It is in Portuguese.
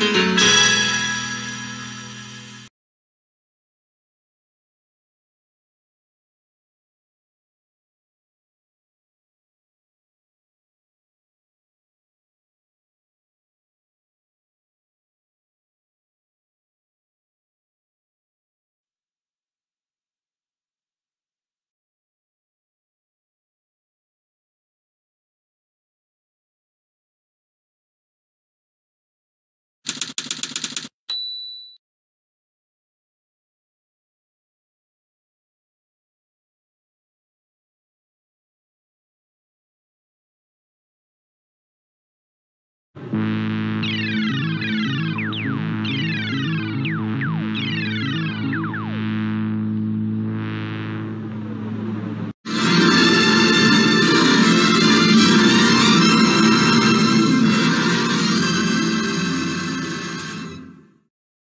Música